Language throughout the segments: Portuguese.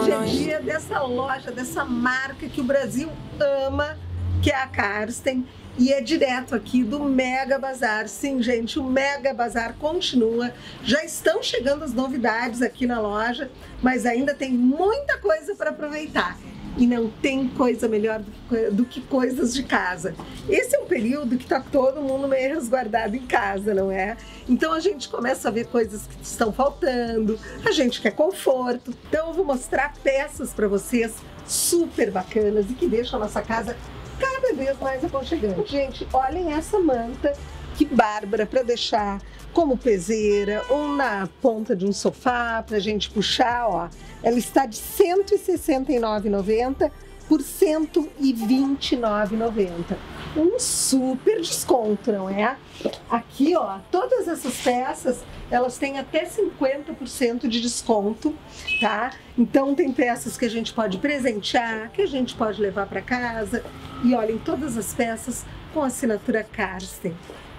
Hoje é dia dessa loja, dessa marca que o Brasil ama, que é a Karsten. E é direto aqui do Mega Bazar. Sim, gente, o Mega Bazar continua. Já estão chegando as novidades aqui na loja, mas ainda tem muita coisa para aproveitar e não tem coisa melhor do que coisas de casa. Esse é um período que está todo mundo meio resguardado em casa, não é? Então a gente começa a ver coisas que estão faltando, a gente quer conforto. Então eu vou mostrar peças para vocês super bacanas e que deixam a nossa casa cada vez mais aconchegante. Gente, olhem essa manta que bárbara para deixar como peseira ou na ponta de um sofá para a gente puxar, ó. Ela está de R$ 169,90 por R$ 129,90. Um super desconto, não é? Aqui, ó, todas essas peças, elas têm até 50% de desconto, tá? Então tem peças que a gente pode presentear, que a gente pode levar para casa. E olhem, todas as peças com assinatura Karsten.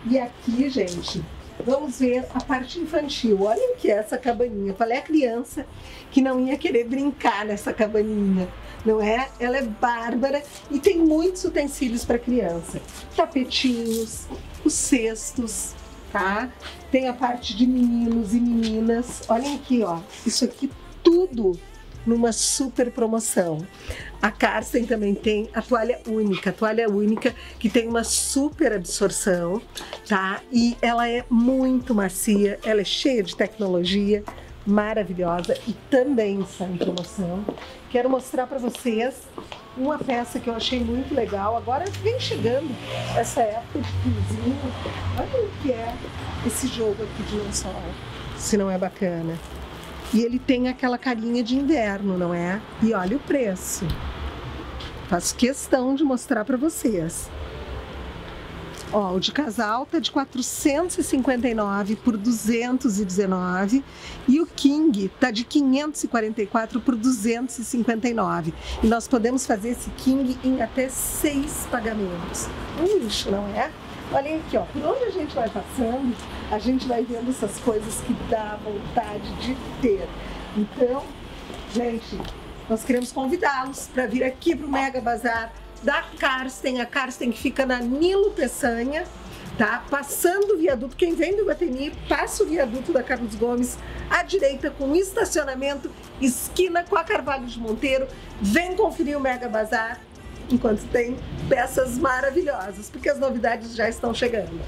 E aqui, gente, vamos ver a parte infantil. Olha o que é essa cabaninha. Falei a criança que não ia querer brincar nessa cabaninha, não é? Ela é bárbara e tem muitos utensílios para criança. Tapetinhos, os cestos, tá? Tem a parte de meninos e meninas. Olhem aqui, ó. Isso aqui tudo numa super promoção. A Carsten também tem a toalha única, a toalha única que tem uma super absorção, tá? E ela é muito macia, ela é cheia de tecnologia, maravilhosa e também está em promoção. Quero mostrar para vocês uma peça que eu achei muito legal. Agora vem chegando essa época de cozinha. Olha o que é esse jogo aqui de lençol, se não é bacana. E ele tem aquela carinha de inverno, não é? E olha o preço. Faço questão de mostrar para vocês. Ó, o de casal tá de 459 por 219 e o King tá de 544 por 259. E nós podemos fazer esse King em até seis pagamentos. Um luxo, não é? Olha aqui, ó, por onde a gente vai passando, a gente vai vendo essas coisas que dá vontade de ter. Então, gente, nós queremos convidá-los para vir aqui para o Mega Bazar da Karsten, a Karsten que fica na Nilo Peçanha, tá? Passando o viaduto, quem vem do Guatemi, passa o viaduto da Carlos Gomes à direita com estacionamento, esquina com a Carvalho de Monteiro. Vem conferir o Mega Bazar enquanto tem peças maravilhosas, porque as novidades já estão chegando.